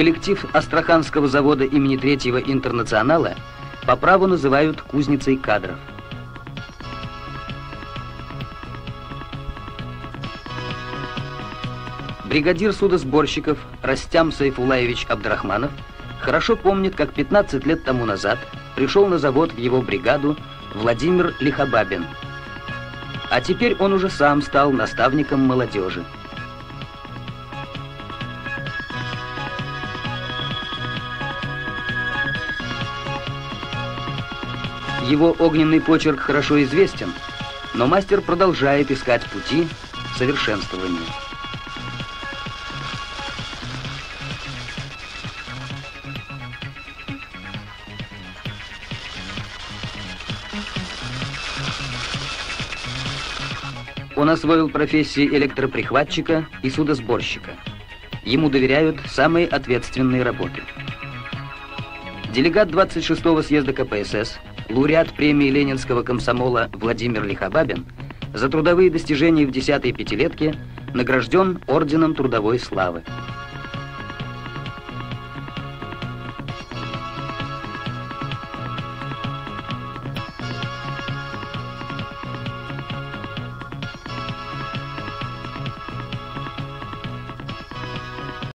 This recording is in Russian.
Коллектив Астраханского завода имени Третьего Интернационала по праву называют кузницей кадров. Бригадир судосборщиков Растям Сайфулаевич Абдрахманов хорошо помнит, как 15 лет тому назад пришел на завод в его бригаду Владимир Лихобабин. А теперь он уже сам стал наставником молодежи. Его огненный почерк хорошо известен, но мастер продолжает искать пути совершенствования. Он освоил профессии электроприхватчика и судосборщика. Ему доверяют самые ответственные работы. Делегат 26-го съезда КПСС, лауреат премии Ленинского комсомола Владимир Лихобабин за трудовые достижения в 10-й пятилетке награжден Орденом Трудовой Славы.